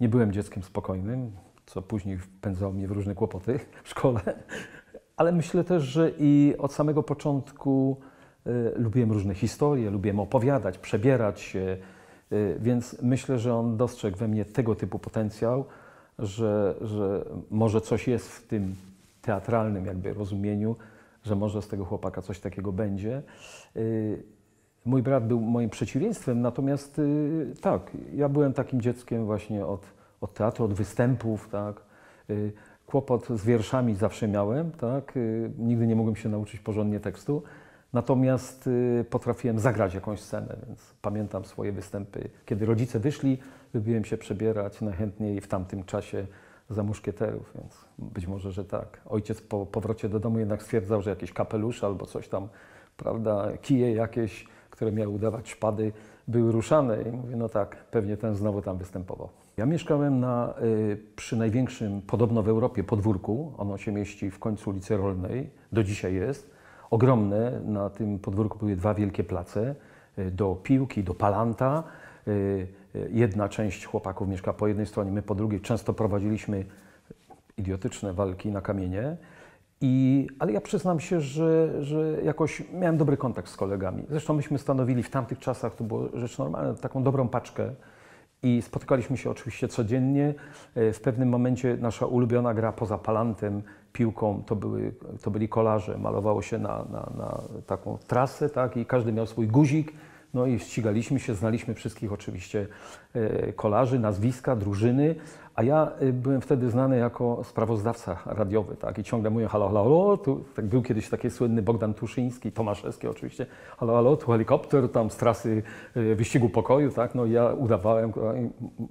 nie byłem dzieckiem spokojnym, co później wpędzało mnie w różne kłopoty w szkole, ale myślę też, że i od samego początku y, lubiłem różne historie, lubiłem opowiadać, przebierać się, y, więc myślę, że on dostrzegł we mnie tego typu potencjał, że, że może coś jest w tym teatralnym jakby rozumieniu, że może z tego chłopaka coś takiego będzie. Y, Mój brat był moim przeciwieństwem, natomiast y, tak, ja byłem takim dzieckiem właśnie od, od teatru, od występów, tak. Y, Kłopot z wierszami zawsze miałem, tak. Y, Nigdy nie mogłem się nauczyć porządnie tekstu, natomiast y, potrafiłem zagrać jakąś scenę, więc pamiętam swoje występy. Kiedy rodzice wyszli, lubiłem się przebierać najchętniej w tamtym czasie za muszkieterów, więc być może, że tak. Ojciec po powrocie do domu jednak stwierdzał, że jakieś kapelusze albo coś tam, prawda, kije jakieś, które miały udawać szpady, były ruszane i mówię, no tak, pewnie ten znowu tam występował. Ja mieszkałem na, y, przy największym, podobno w Europie, podwórku. Ono się mieści w końcu ulicy Rolnej, do dzisiaj jest. Ogromne, na tym podwórku były dwa wielkie place, y, do piłki, do palanta. Y, Jedna część chłopaków mieszka po jednej stronie, my po drugiej. Często prowadziliśmy idiotyczne walki na kamienie. I, ale ja przyznam się, że, że jakoś miałem dobry kontakt z kolegami. Zresztą myśmy stanowili w tamtych czasach, to było rzecz normalna, taką dobrą paczkę. I spotykaliśmy się oczywiście codziennie. E, W pewnym momencie nasza ulubiona gra poza palantem, piłką, to, były, to byli kolarze. Malowało się na, na, na taką trasę tak? i każdy miał swój guzik. No i ścigaliśmy się, znaliśmy wszystkich oczywiście e, kolarzy, nazwiska, drużyny, a ja e, byłem wtedy znany jako sprawozdawca radiowy, tak, i ciągle mówię halo, halo, halo, tu, tak był kiedyś taki słynny Bogdan Tuszyński, Tomaszewski oczywiście, halo, halo, tu helikopter, tam z trasy e, wyścigu pokoju, tak, no ja udawałem,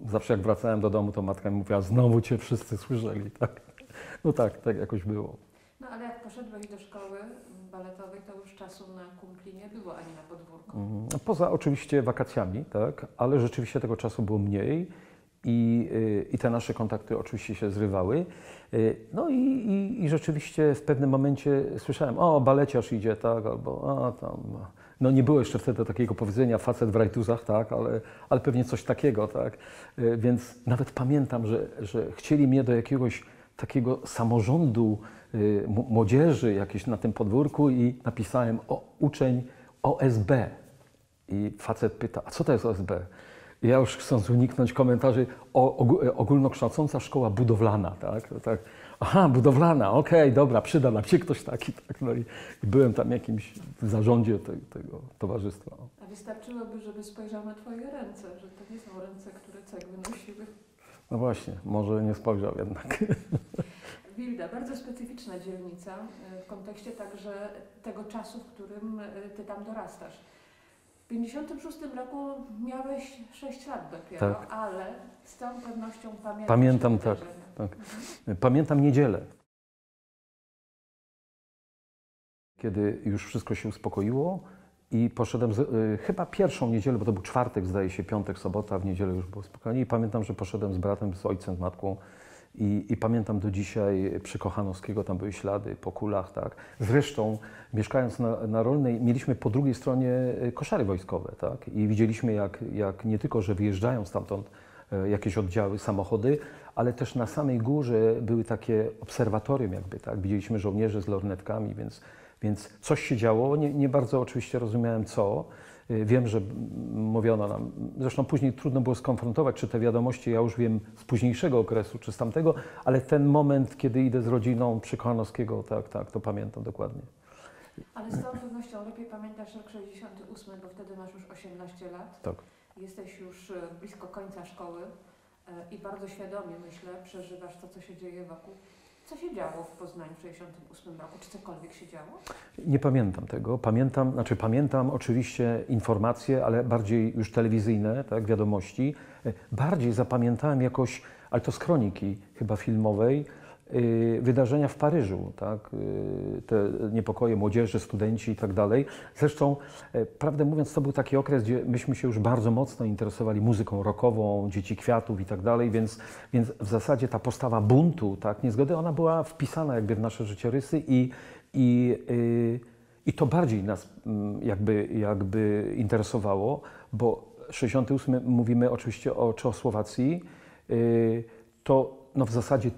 zawsze jak wracałem do domu, to matka mi mówiła, znowu cię wszyscy słyszeli, tak, no tak, tak jakoś było. No ale jak poszedłeś do szkoły baletowej, to już czasu na kumpli nie było ani na podwórku. Mhm. Poza oczywiście wakacjami, tak, ale rzeczywiście tego czasu było mniej i, y, i te nasze kontakty oczywiście się zrywały. Y, No i, i, i rzeczywiście w pewnym momencie słyszałem, o, baleciarz idzie, tak, albo a, tam. No nie było jeszcze wtedy takiego powiedzenia facet w rajtuzach, tak, ale, ale pewnie coś takiego, tak. Y, Więc nawet pamiętam, że, że chcieli mnie do jakiegoś takiego samorządu y, młodzieży jakieś na tym podwórku i napisałem o uczeń OSB. I facet pyta, a co to jest OSB? I ja już chcąc uniknąć komentarzy, ogó- ogólnokształcąca szkoła budowlana, tak? Tak aha, budowlana, okej, dobra, przyda nam się ktoś taki, tak? No i byłem tam jakimś w zarządzie te, tego towarzystwa. A wystarczyłoby, żeby spojrzał na Twoje ręce, że to nie są ręce, które cegły nosiły. No właśnie, może nie spojrzał jednak. Wilda, bardzo specyficzna dzielnica y, w kontekście także tego czasu, w którym y, Ty tam dorastasz. W 56 roku miałeś 6 lat dopiero, Tak. ale z całą pewnością pamiętasz Pamiętam, tak, tak. Pamiętam niedzielę, kiedy już wszystko się uspokoiło i poszedłem, z, y, chyba pierwszą niedzielę, bo to był czwartek, zdaje się, piątek, sobota, w niedzielę już było spokojnie i pamiętam, że poszedłem z bratem, z ojcem, z matką i, i pamiętam do dzisiaj przy Kochanowskiego, tam były ślady po kulach, tak. Zresztą mieszkając na, na Rolnej, mieliśmy po drugiej stronie y, koszary wojskowe, tak, i widzieliśmy jak, jak nie tylko, że wyjeżdżają stamtąd e, jakieś oddziały, samochody, ale też na samej górze były takie obserwatorium jakby, tak? Widzieliśmy żołnierzy z lornetkami, więc, więc coś się działo. Nie, nie bardzo oczywiście rozumiałem co. Y, Wiem, że mówiono nam, zresztą później trudno było skonfrontować, czy te wiadomości ja już wiem z późniejszego okresu, czy z tamtego, ale ten moment, kiedy idę z rodziną przy Kochanowskiego, tak, tak, to pamiętam dokładnie. Ale z całą pewnością lepiej pamiętasz rok 68, bo wtedy masz już 18 lat. Tak. Jesteś już e, blisko końca szkoły e, i bardzo świadomie, myślę, przeżywasz to, co się dzieje wokół. Co się działo w Poznaniu w 68 roku? Czy cokolwiek się działo? Nie pamiętam tego. Pamiętam, znaczy pamiętam oczywiście informacje, ale bardziej już telewizyjne, tak, wiadomości. E, Bardziej zapamiętałem jakoś, ale to z kroniki chyba filmowej, wydarzenia w Paryżu, tak, y, te niepokoje młodzieży, studenci i tak dalej. Zresztą, e, prawdę mówiąc, to był taki okres, gdzie myśmy się już bardzo mocno interesowali muzyką rockową, dzieci kwiatów i tak dalej, więc, więc w zasadzie ta postawa buntu, tak, niezgody, ona była wpisana jakby w nasze życiorysy i, i y, i to bardziej nas mm, jakby, jakby interesowało, bo 68 mówimy oczywiście o Czechosłowacji, y, to no w zasadzie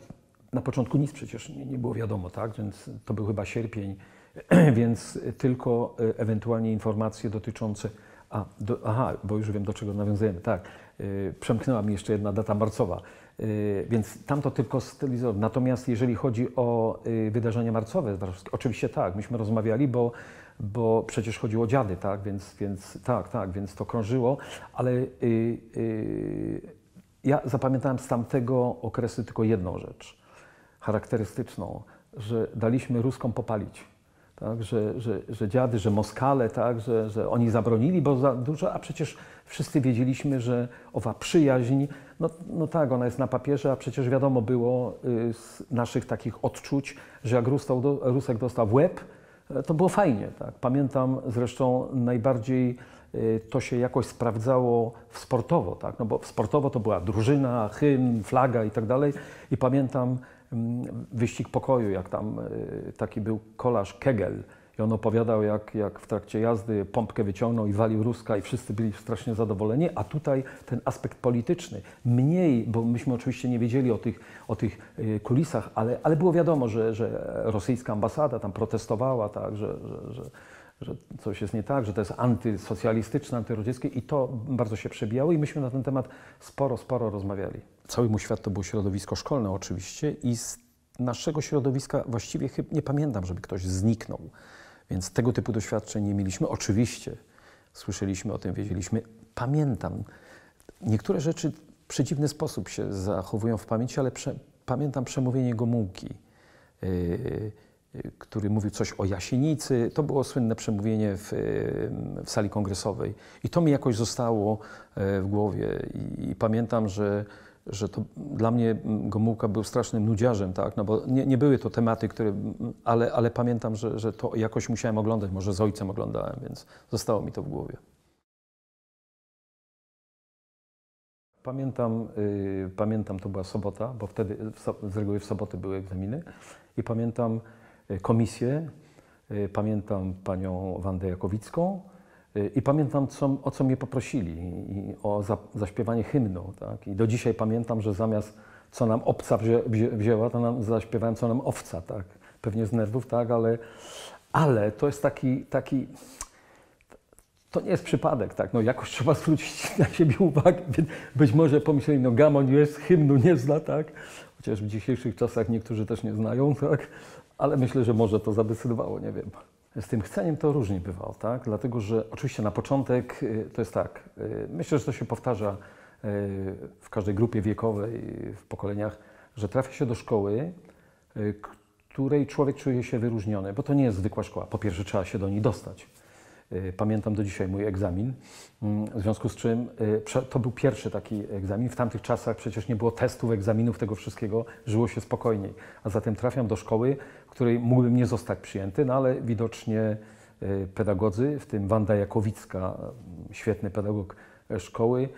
na początku nic przecież nie, nie było wiadomo, tak? Więc to był chyba sierpień, więc tylko y, ewentualnie informacje dotyczące. A, do, aha, bo już wiem do czego nawiązujemy. Tak, y, przemknęła mi jeszcze jedna data marcowa, y, więc tam to tylko stylizowane. Natomiast jeżeli chodzi o wydarzenia marcowe, oczywiście tak, myśmy rozmawiali, bo, bo przecież chodziło o dziady, tak, więc, więc tak, tak, więc to krążyło, ale y, y, ja zapamiętałem z tamtego okresu tylko jedną rzecz charakterystyczną, że daliśmy Ruskom popalić. Tak, że, że, że dziady, że Moskale, tak, że, że oni zabronili, bo za dużo, a przecież wszyscy wiedzieliśmy, że owa przyjaźń, no, no tak, ona jest na papierze, a przecież wiadomo było y, z naszych takich odczuć, że jak do, Rusek dostał w łeb, e, to było fajnie. Tak. Pamiętam zresztą najbardziej y, to się jakoś sprawdzało w sportowo, tak? no bo sportowo to była drużyna, hymn, flaga i tak dalej. I pamiętam wyścig pokoju, jak tam y, taki był kolarz Kegel. I on opowiadał, jak, jak w trakcie jazdy pompkę wyciągnął i walił Ruska i wszyscy byli strasznie zadowoleni, a tutaj ten aspekt polityczny, mniej, bo myśmy oczywiście nie wiedzieli o tych, o tych y, kulisach, ale, ale było wiadomo, że, że rosyjska ambasada tam protestowała, tak, że, że, że że coś jest nie tak, że to jest antysocjalistyczne, antyrodzickie i to bardzo się przebijało i myśmy na ten temat sporo, sporo rozmawiali. Cały mój świat to było środowisko szkolne oczywiście i z naszego środowiska właściwie chyba nie pamiętam, żeby ktoś zniknął. Więc tego typu doświadczeń nie mieliśmy. Oczywiście słyszeliśmy o tym, wiedzieliśmy. Pamiętam, niektóre rzeczy w przedziwny sposób się zachowują w pamięci, ale prze, pamiętam przemówienie Gomułki. Yy, który mówił coś o Jasienicy. To było słynne przemówienie w, w sali kongresowej. I to mi jakoś zostało e, w głowie. I, i pamiętam, że, że to dla mnie Gomułka był strasznym nudziarzem, tak? no bo nie, nie były to tematy, które, ale, ale pamiętam, że, że to jakoś musiałem oglądać, może z ojcem oglądałem, więc zostało mi to w głowie. Pamiętam, y, pamiętam, to była sobota, bo wtedy so, z reguły w soboty były egzaminy i pamiętam, komisję, y, pamiętam panią Wandę Jakowicką y, i pamiętam, co, o co mnie poprosili, o za, zaśpiewanie hymnu. Tak? I do dzisiaj pamiętam, że zamiast co nam obca wzię, wzię, wzięła, to nam zaśpiewałem, co nam owca. Tak? Pewnie z nerwów, tak, ale, ale to jest taki, taki to nie jest przypadek, tak? No jakoś trzeba zwrócić na siebie uwagę. Być może pomyśleli, no Gamon jest, hymnu nie zna, tak? Chociaż w dzisiejszych czasach niektórzy też nie znają, tak? Ale myślę, że może to zadecydowało, nie wiem. Z tym chceniem to różnie bywało, tak? Dlatego, że oczywiście na początek y, to jest tak, y, myślę, że to się powtarza y, w każdej grupie wiekowej, w pokoleniach, że trafia się do szkoły, której człowiek czuje się wyróżniony, bo to nie jest zwykła szkoła. Po pierwsze, trzeba się do niej dostać. Y, pamiętam do dzisiaj mój egzamin, mm, w związku z czym y, to był pierwszy taki egzamin. W tamtych czasach przecież nie było testów, egzaminów, tego wszystkiego, żyło się spokojniej. A zatem trafiam do szkoły, w której mógłbym nie zostać przyjęty, no ale widocznie y, pedagodzy, w tym Wanda Jakowicka, świetny pedagog szkoły,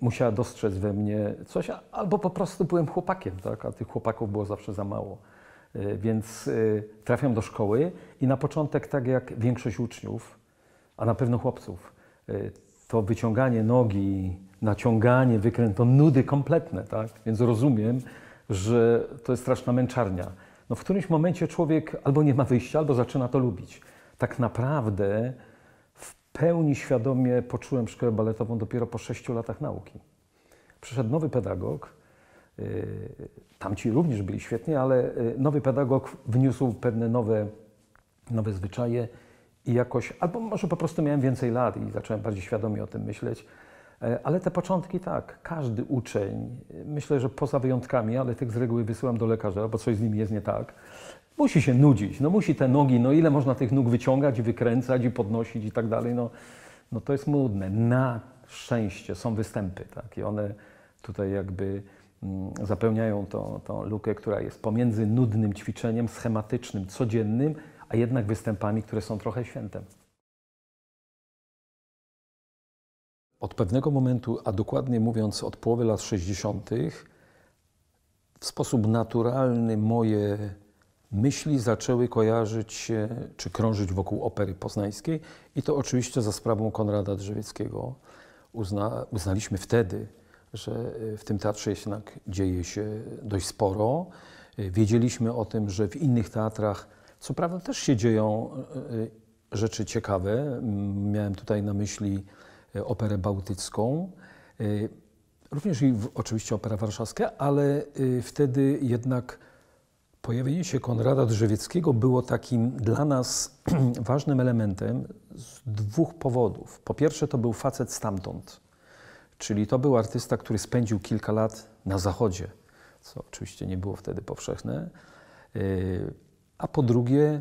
musiała dostrzec we mnie coś, albo po prostu byłem chłopakiem, tak? a tych chłopaków było zawsze za mało. Więc trafiam do szkoły i na początek, tak jak większość uczniów, a na pewno chłopców. Y, to wyciąganie nogi, naciąganie, wykręt, to nudy kompletne, tak? Więc rozumiem, że to jest straszna męczarnia. No w którymś momencie człowiek albo nie ma wyjścia, albo zaczyna to lubić. Tak naprawdę w pełni świadomie poczułem szkołę baletową dopiero po sześciu latach nauki. Przyszedł nowy pedagog, y, tamci również byli świetni, ale y, nowy pedagog wniósł pewne nowe, nowe zwyczaje, i jakoś, albo może po prostu miałem więcej lat i zacząłem bardziej świadomie o tym myśleć. E, ale te początki tak, każdy uczeń, myślę, że poza wyjątkami, ale tych z reguły wysyłam do lekarza, bo coś z nimi jest nie tak, musi się nudzić, no musi te nogi, no ile można tych nóg wyciągać, wykręcać i podnosić i tak dalej, no, no to jest nudne. Na szczęście są występy, tak, i one tutaj jakby mm, zapełniają tą, tą lukę, która jest pomiędzy nudnym ćwiczeniem, schematycznym, codziennym, a jednak występami, które są trochę świętem. Od pewnego momentu, a dokładnie mówiąc od połowy lat 60., w sposób naturalny moje myśli zaczęły kojarzyć się czy krążyć wokół opery poznańskiej i to oczywiście za sprawą Konrada Drzewieckiego. Uzna, uznaliśmy wtedy, że y, w tym teatrze jednak dzieje się dość sporo. Y, Wiedzieliśmy o tym, że w innych teatrach, co prawda też się dzieją y, y, rzeczy ciekawe. Miałem tutaj na myśli y, operę bałtycką, również i oczywiście opera warszawska, ale wtedy jednak Pojawienie się Konrada Drzewieckiego było takim dla nas ważnym elementem z dwóch powodów. Po pierwsze, to był facet stamtąd, czyli to był artysta, który spędził kilka lat na Zachodzie, co oczywiście nie było wtedy powszechne. A po drugie,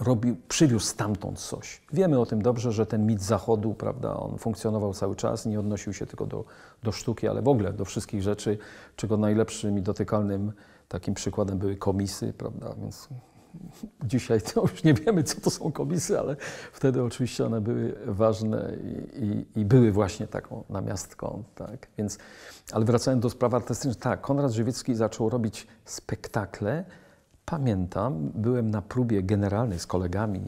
robił, przywiózł stamtąd coś. Wiemy o tym dobrze, że ten mit Zachodu, prawda, on funkcjonował cały czas, nie odnosił się tylko do, do sztuki, ale w ogóle do wszystkich rzeczy, czego najlepszym i dotykalnym takim przykładem były komisy, prawda, więc dzisiaj to już nie wiemy, co to są komisy, ale wtedy oczywiście one były ważne i, i, i były właśnie taką namiastką, tak, więc, ale wracając do spraw artystycznych, tak, Konrad Żywiecki zaczął robić spektakle, Pamiętam, byłem na próbie generalnej z kolegami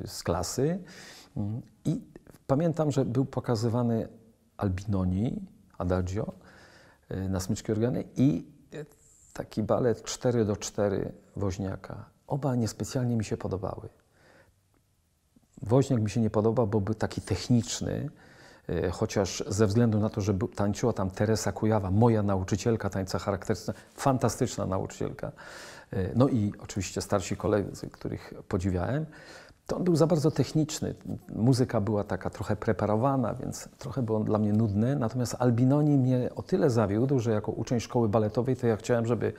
yy, z klasy yy, i pamiętam, że był pokazywany Albinoni, Adagio yy, na smyczki organy i taki balet 4 do 4 Woźniaka. Oba niespecjalnie mi się podobały. Woźniak mi się nie podobał, bo był taki techniczny, chociaż ze względu na to, że był- tańczyła tam Teresa Kujawa, moja nauczycielka tańca charakterystyczna, fantastyczna nauczycielka, yy, no i oczywiście starsi koledzy, których podziwiałem, to on był za bardzo techniczny. Muzyka była taka trochę preparowana, więc trochę było dla mnie nudne. Natomiast Albinoni mnie o tyle zawiódł, że jako uczeń szkoły baletowej to ja chciałem, żeby,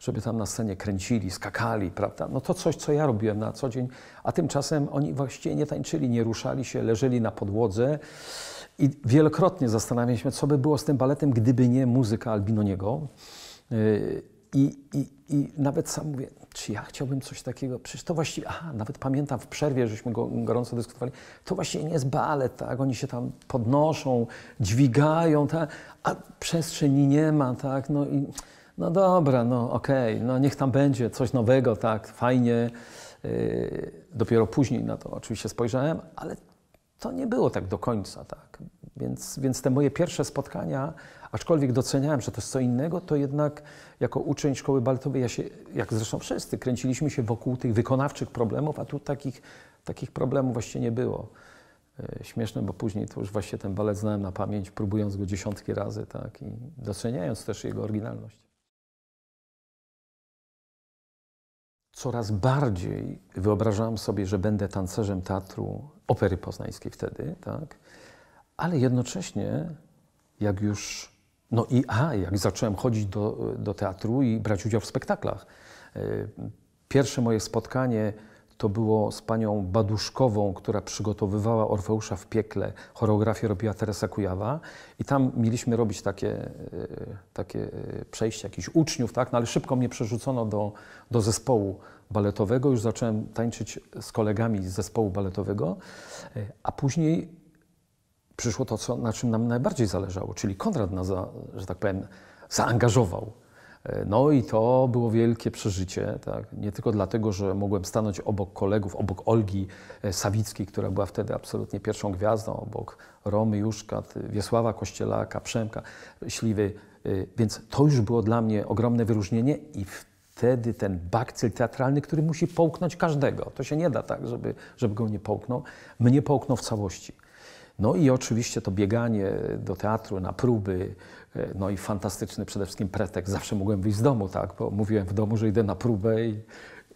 żeby tam na scenie kręcili, skakali, prawda? No to coś, co ja robiłem na co dzień, a tymczasem oni właściwie nie tańczyli, nie ruszali się, leżeli na podłodze. I wielokrotnie zastanawialiśmy, co by było z tym baletem, gdyby nie muzyka Albinoniego. Yy, I, i, I nawet sam mówię, czy ja chciałbym coś takiego, przecież to właściwie, aha, nawet pamiętam w przerwie, żeśmy go gorąco dyskutowali, to właściwie nie jest balet, tak, oni się tam podnoszą, dźwigają, tak, a przestrzeni nie ma, tak, no i no dobra, no okej, no niech tam będzie coś nowego, tak, fajnie. Yy, dopiero później na to oczywiście spojrzałem, ale to nie było tak do końca, tak. Więc, więc te moje pierwsze spotkania, aczkolwiek doceniałem, że to jest co innego, to jednak jako uczeń szkoły baletowej, ja się, jak zresztą wszyscy, kręciliśmy się wokół tych wykonawczych problemów, a tu takich, takich problemów właściwie nie było. E, Śmieszne, bo później to już właśnie ten balet znałem na pamięć, próbując go dziesiątki razy, tak, i doceniając też jego oryginalność. Coraz bardziej wyobrażałem sobie, że będę tancerzem teatru opery poznańskiej wtedy, tak, ale jednocześnie, jak już, no i a, jak zacząłem chodzić do, do teatru i brać udział w spektaklach. E, Pierwsze moje spotkanie to było z panią Baduszkową, która przygotowywała Orfeusza w piekle. Choreografię robiła Teresa Kujawa i tam mieliśmy robić takie, e, takie e, przejście jakichś uczniów, tak? no, ale szybko mnie przerzucono do, do zespołu baletowego. Już zacząłem tańczyć z kolegami z zespołu baletowego, e, a później przyszło to, co, na czym nam najbardziej zależało, czyli Konrad nas, że tak powiem, zaangażował. E, No i to było wielkie przeżycie, tak? nie tylko dlatego, że mogłem stanąć obok kolegów, obok Olgi e, Sawickiej, która była wtedy absolutnie pierwszą gwiazdą, obok Romy Juszkat, Wiesława Kościelaka, Przemka Śliwy, e, więc to już było dla mnie ogromne wyróżnienie i wtedy ten bakcyl teatralny, który musi połknąć każdego. To się nie da tak, żeby, żeby go nie połknął. Mnie połknął w całości. No i oczywiście to bieganie do teatru na próby, e, no i fantastyczny przede wszystkim pretekst. Zawsze mogłem wyjść z domu, tak, bo mówiłem w domu, że idę na próbę i,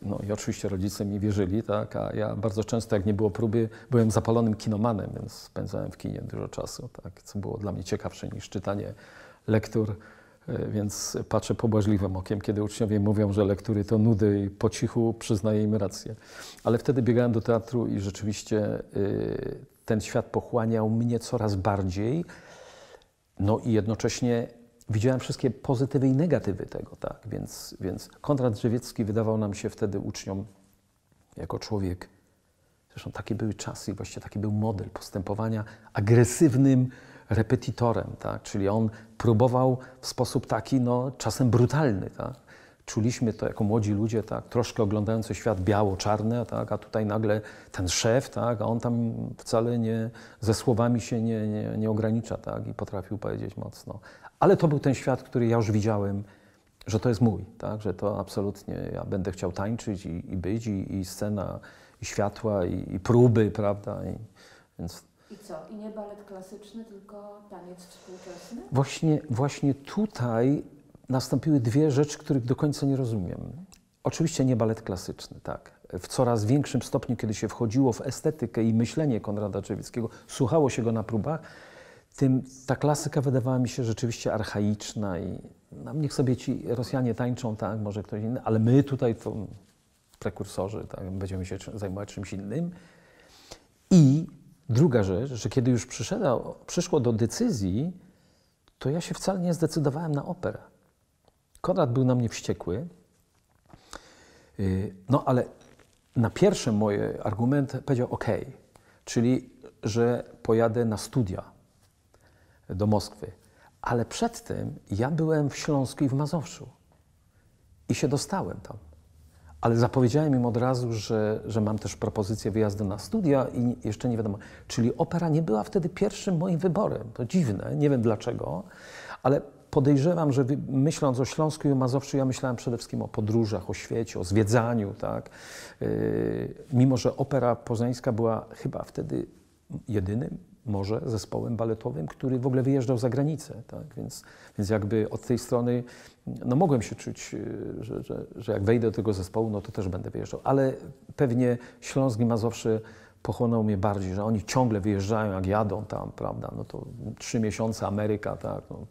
no i oczywiście rodzice mi wierzyli, tak, a ja bardzo często, jak nie było próby, byłem zapalonym kinomanem, więc spędzałem w kinie dużo czasu, tak, co było dla mnie ciekawsze niż czytanie lektur. E, Więc patrzę pobłażliwym okiem, kiedy uczniowie mówią, że lektury to nudy i po cichu przyznaję im rację. Ale wtedy biegałem do teatru i rzeczywiście y, ten świat pochłaniał mnie coraz bardziej. No i jednocześnie widziałem wszystkie pozytywy i negatywy tego, tak. Więc, więc Konrad Drzewiecki wydawał nam się wtedy uczniom jako człowiek. Zresztą takie były czasy i właściwie taki był model postępowania agresywnym repetitorem, tak? czyli on próbował w sposób taki no, czasem brutalny, tak? Czuliśmy to jako młodzi ludzie, tak, troszkę oglądający świat biało-czarny, tak, a tutaj nagle ten szef, tak, a on tam wcale nie, ze słowami się nie, nie, nie ogranicza tak, i potrafił powiedzieć mocno. Ale to był ten świat, który ja już widziałem, że to jest mój, tak, że to absolutnie ja będę chciał tańczyć i, i być, i, i scena, i światła, i, i próby, prawda, i, więc I co? I nie balet klasyczny, tylko taniec współczesny? Właśnie, właśnie tutaj nastąpiły dwie rzeczy, których do końca nie rozumiem. Oczywiście nie balet klasyczny, tak. W coraz większym stopniu, kiedy się wchodziło w estetykę i myślenie Konrada Czewieckiego, słuchało się go na próbach, tym ta klasyka wydawała mi się rzeczywiście archaiczna i no, niech sobie ci Rosjanie tańczą, tak, może ktoś inny, ale my tutaj to prekursorzy, tak, będziemy się zajmować czymś innym. I druga rzecz, że kiedy już przyszedł, przyszło do decyzji, to ja się wcale nie zdecydowałem na operę. Konrad był na mnie wściekły. Yy, No ale na pierwsze moje argumenty powiedział OK, czyli że pojadę na studia do Moskwy. Ale przedtem ja byłem w Śląsku i w Mazowszu i się dostałem tam. Ale zapowiedziałem im od razu, że, że mam też propozycję wyjazdu na studia i jeszcze nie wiadomo. Czyli opera nie była wtedy pierwszym moim wyborem. To dziwne, nie wiem dlaczego, ale podejrzewam, że myśląc o Śląsku i o Mazowszu, ja myślałem przede wszystkim o podróżach, o świecie, o zwiedzaniu, tak. Yy, mimo, że opera poznańska była chyba wtedy jedynym może zespołem baletowym, który w ogóle wyjeżdżał za granicę, tak? więc, więc jakby od tej strony no mogłem się czuć, yy, że, że, że jak wejdę do tego zespołu, no to też będę wyjeżdżał, ale pewnie Śląsk i Mazowsze pochłonął mnie bardziej, że oni ciągle wyjeżdżają, jak jadą tam, prawda, no to trzy miesiące Ameryka, tak, no,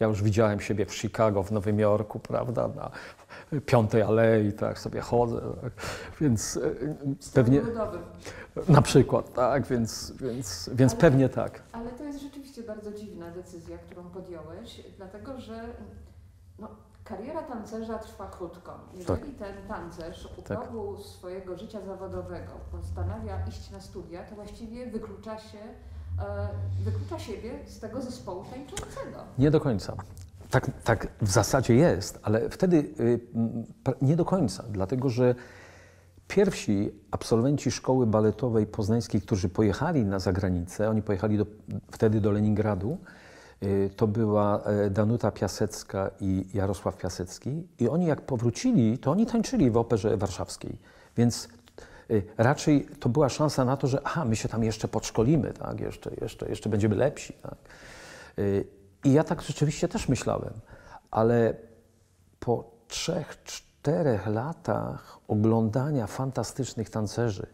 ja już widziałem siebie w Chicago, w Nowym Jorku, prawda, na Piątej Alei, tak, sobie chodzę, tak. więc e, pewnie, na przykład, tak, więc, więc, więc Ale- pewnie tak. Ale to jest rzeczywiście bardzo dziwna decyzja, którą podjąłeś, dlatego że no, kariera tancerza trwa krótko. Jeżeli ten tancerz u Tak. progu swojego życia zawodowego postanawia iść na studia, to właściwie wyklucza się, wyklucza siebie z tego zespołu tańczącego. Nie do końca. Tak, tak w zasadzie jest, ale wtedy y, nie do końca, dlatego że pierwsi absolwenci szkoły baletowej poznańskiej, którzy pojechali na zagranicę, oni pojechali do, wtedy do Leningradu, y, to była e, Danuta Piasecka i Jarosław Piasecki i oni jak powrócili, to oni tańczyli w Operze Warszawskiej, więc raczej to była szansa na to, że aha, my się tam jeszcze podszkolimy, tak? jeszcze, jeszcze, jeszcze będziemy lepsi. Tak? Y, I ja tak rzeczywiście też myślałem, ale po trzech, czterech latach oglądania fantastycznych tancerzy,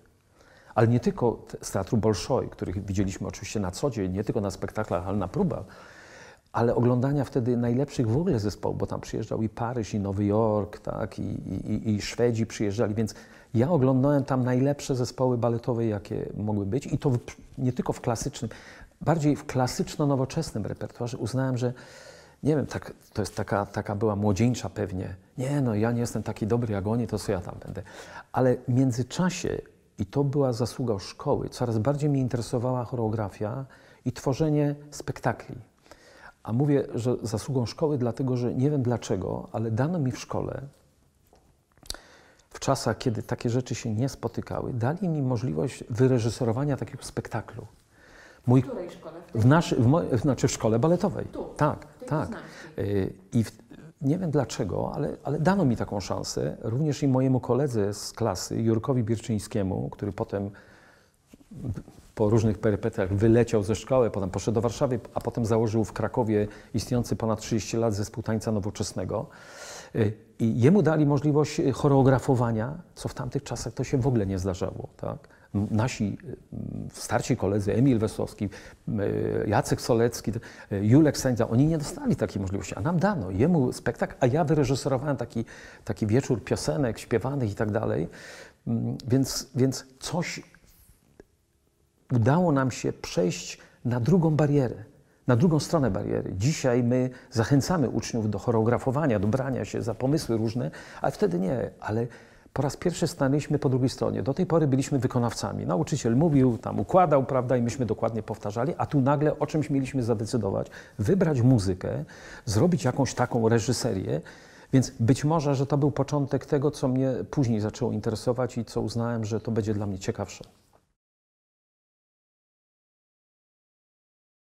ale nie tylko z teatru Bolszoi, których widzieliśmy oczywiście na co dzień, nie tylko na spektaklach, ale na próbach, ale oglądania wtedy najlepszych w ogóle zespołów, bo tam przyjeżdżał i Paryż, i Nowy Jork, tak, i, i, i Szwedzi przyjeżdżali, więc ja oglądałem tam najlepsze zespoły baletowe, jakie mogły być i to w, nie tylko w klasycznym, bardziej w klasyczno-nowoczesnym repertuarze uznałem, że nie wiem, tak, to jest taka, taka była młodzieńcza pewnie. Nie, no ja nie jestem taki dobry jak oni, to co ja tam będę. Ale w międzyczasie, i to była zasługa szkoły, coraz bardziej mnie interesowała choreografia i tworzenie spektakli. A mówię, że zasługą szkoły, dlatego że nie wiem dlaczego, ale dano mi w szkole, w czasach, kiedy takie rzeczy się nie spotykały, dali mi możliwość wyreżyserowania takiego spektaklu. Mój W której szkole? W naszy, w, mojej, znaczy w szkole baletowej. Tu, Tak, tak. Y, I w, nie wiem dlaczego, ale, ale dano mi taką szansę. Również i mojemu koledze z klasy, Jurkowi Bierczyńskiemu, który potem po różnych perypetiach wyleciał ze szkoły, potem poszedł do Warszawy, a potem założył w Krakowie istniejący ponad 30 lat zespół tańca nowoczesnego. Y, I jemu dali możliwość y, choreografowania, co w tamtych czasach to się w ogóle nie zdarzało. Tak? Nasi y, starsi koledzy, Emil Wesłowski, Jacek Solecki, Julek Stańca, oni nie dostali takiej możliwości, a nam dano. Jemu spektakl, a ja wyreżyserowałem taki, taki wieczór piosenek śpiewanych i tak dalej. Mm, Więc, więc coś udało nam się przejść na drugą barierę, na drugą stronę bariery. Dzisiaj my zachęcamy uczniów do choreografowania, do brania się za pomysły różne, ale wtedy nie. Ale po raz pierwszy stanęliśmy po drugiej stronie. Do tej pory byliśmy wykonawcami. Nauczyciel mówił, tam układał, prawda, i myśmy dokładnie powtarzali, a tu nagle o czymś mieliśmy zadecydować, wybrać muzykę, zrobić jakąś taką reżyserię, Więc być może, że to był początek tego, co mnie później zaczęło interesować i co uznałem, że to będzie dla mnie ciekawsze.